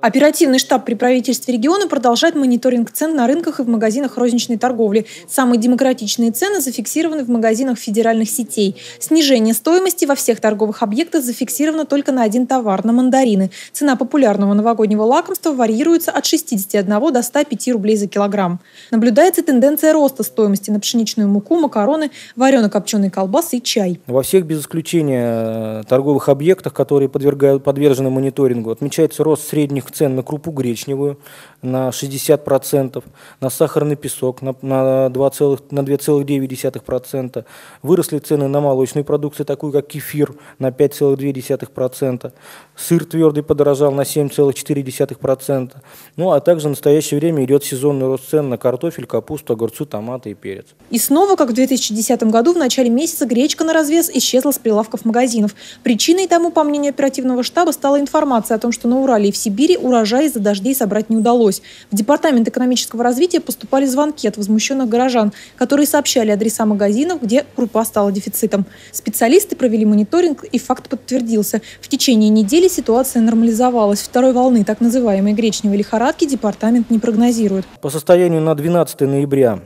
Оперативный штаб при правительстве региона продолжает мониторинг цен на рынках и в магазинах розничной торговли. Самые демократичные цены зафиксированы в магазинах федеральных сетей. Снижение стоимости во всех торговых объектах зафиксировано только на один товар – на мандарины. Цена популярного новогоднего лакомства варьируется от 61 до 105 рублей за килограмм. Наблюдается тенденция роста стоимости на пшеничную муку, макароны, варено-копченые колбасы и чай. Во всех без исключения торговых объектах, которые подвергают, подвержены мониторингу, отмечается рост среднего средних цен на крупу гречневую на 60%, на сахарный песок на, на 2,9%, выросли цены на молочную продукцию, такую как кефир, на 5,2%, сыр твердый подорожал на 7,4%, ну а также в настоящее время идет сезонный рост цен на картофель, капусту, огурцу, томаты и перец. И снова, как в 2010 году, в начале месяца гречка на развес исчезла с прилавков магазинов. Причиной тому, по мнению оперативного штаба, стала информация о том, что на Урале и в Сибири Сибири урожай из-за дождей собрать не удалось. В Департамент экономического развития поступали звонки от возмущенных горожан, которые сообщали адреса магазинов, где крупа стала дефицитом. Специалисты провели мониторинг, и факт подтвердился. В течение недели ситуация нормализовалась. Второй волны так называемой гречневой лихорадки департамент не прогнозирует. По состоянию на 12 ноября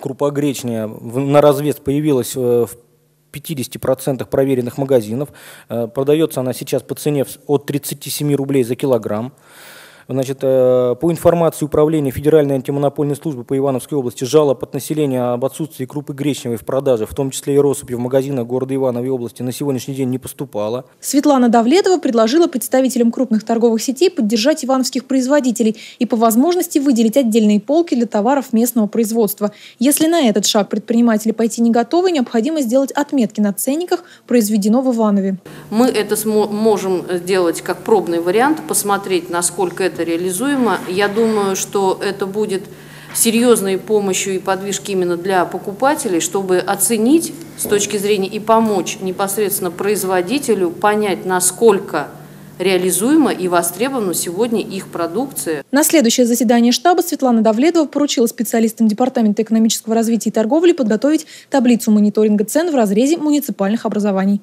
крупа гречневая на развес появилась э, в 50% проверенных магазинов. Э, продается она сейчас по цене от 37 рублей за килограмм. Значит, э, по информации Управления Федеральной антимонопольной службы по Ивановской области, жалоб от населения об отсутствии крупы гречневой в продаже, в том числе и россыпи в магазинах города Ивановой области, на сегодняшний день не поступало. Светлана Давлетова предложила представителям крупных торговых сетей поддержать ивановских производителей и по возможности выделить отдельные полки для товаров местного производства. Если на этот шаг предприниматели пойти не готовы, необходимо сделать отметки на ценниках «Произведено в Иванове». Мы это можем сделать как пробный вариант, посмотреть, насколько это это реализуемо. Я думаю, что это будет серьезной помощью и подвижки именно для покупателей, чтобы оценить с точки зрения и помочь непосредственно производителю понять, насколько реализуема и востребована сегодня их продукция. На следующее заседание штаба Светлана Давлетова поручила специалистам Департамента экономического развития и торговли подготовить таблицу мониторинга цен в разрезе муниципальных образований.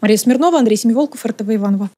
Мария Смирнова, Андрей Семиволков, РТВ Иванова.